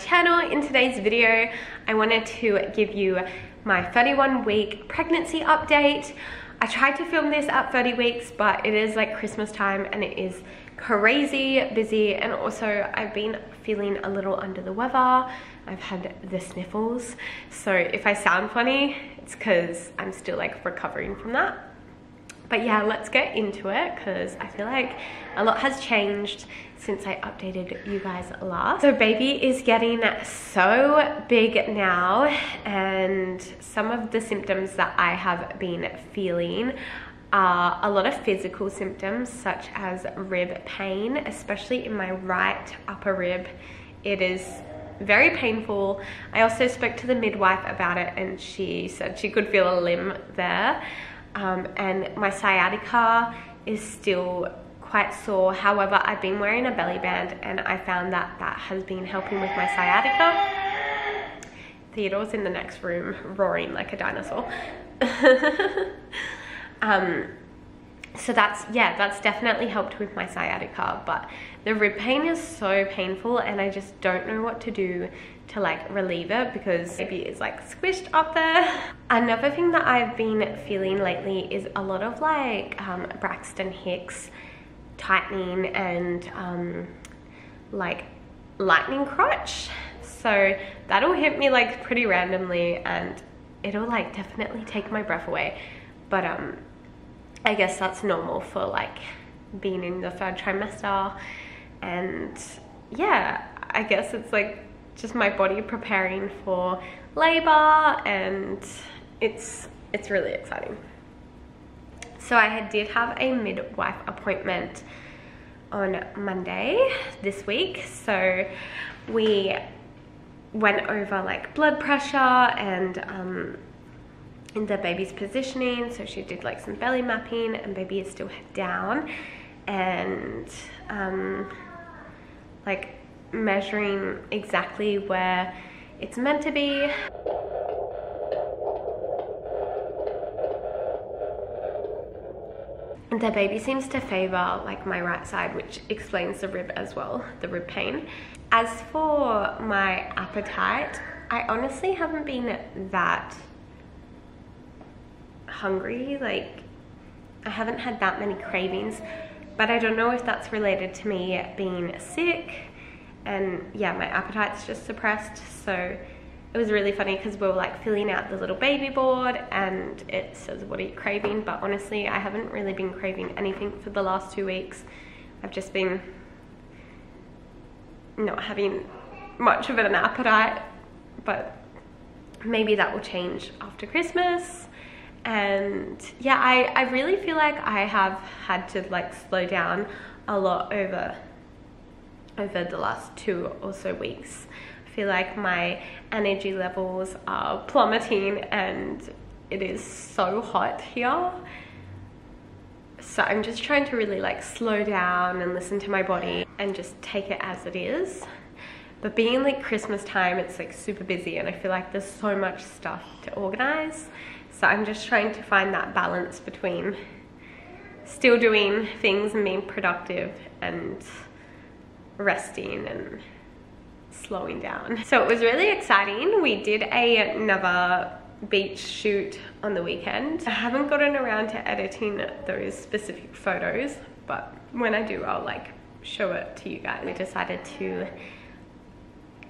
channel. In today's video, I wanted to give you my 31 week pregnancy update. I tried to film this at 30 weeks, but it is like Christmas time and it is crazy busy and also I've been feeling a little under the weather. I've had the sniffles. So if I sound funny, it's because I'm still like recovering from that. But yeah, let's get into it because I feel like a lot has changed since I updated you guys last. So baby is getting so big now and some of the symptoms that I have been feeling are a lot of physical symptoms such as rib pain, especially in my right upper rib. It is very painful. I also spoke to the midwife about it and she said she could feel a limb there um, and my sciatica is still quite sore. However, I've been wearing a belly band and I found that that has been helping with my sciatica. Theodore's in the next room roaring like a dinosaur. um, so that's, yeah, that's definitely helped with my sciatica, but the rib pain is so painful and I just don't know what to do to like relieve it because maybe it's like squished up there. Another thing that I've been feeling lately is a lot of like um, Braxton Hicks tightening and um, like lightning crotch. So that'll hit me like pretty randomly and it'll like definitely take my breath away. But um, I guess that's normal for like being in the third trimester and yeah, I guess it's like just my body preparing for labor and it's it's really exciting. So I did have a midwife appointment on Monday this week. So we went over like blood pressure and um, in the baby's positioning. So she did like some belly mapping and baby is still head down and um, like measuring exactly where it's meant to be. The baby seems to favor like my right side, which explains the rib as well, the rib pain. As for my appetite, I honestly haven't been that hungry. Like, I haven't had that many cravings, but I don't know if that's related to me being sick and yeah, my appetite's just suppressed. So it was really funny because we were like filling out the little baby board and it says what are you craving but honestly I haven't really been craving anything for the last two weeks I've just been not having much of an appetite but maybe that will change after Christmas and yeah I, I really feel like I have had to like slow down a lot over over the last two or so weeks. I feel like my energy levels are plummeting and it is so hot here. So I'm just trying to really like slow down and listen to my body and just take it as it is. But being like Christmas time, it's like super busy and I feel like there's so much stuff to organize. So I'm just trying to find that balance between still doing things and being productive and resting and slowing down. So it was really exciting. We did a, another beach shoot on the weekend. I haven't gotten around to editing those specific photos, but when I do, I'll like show it to you guys. We decided to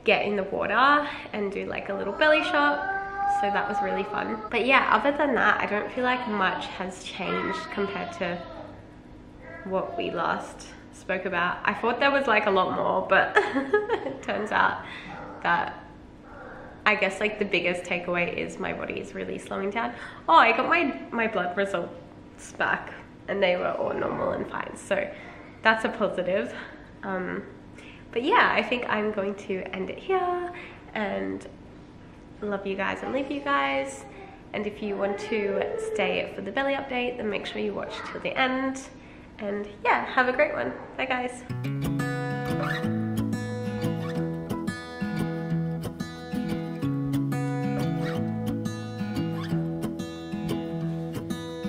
get in the water and do like a little belly shot. So that was really fun. But yeah, other than that, I don't feel like much has changed compared to what we last spoke about. I thought there was like a lot more, but it turns out that I guess like the biggest takeaway is my body is really slowing down. Oh, I got my, my blood results back and they were all normal and fine. So that's a positive. Um, but yeah, I think I'm going to end it here and love you guys and leave you guys. And if you want to stay for the belly update, then make sure you watch till the end. And yeah, have a great one. Bye guys.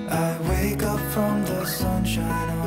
I wake up from the sunshine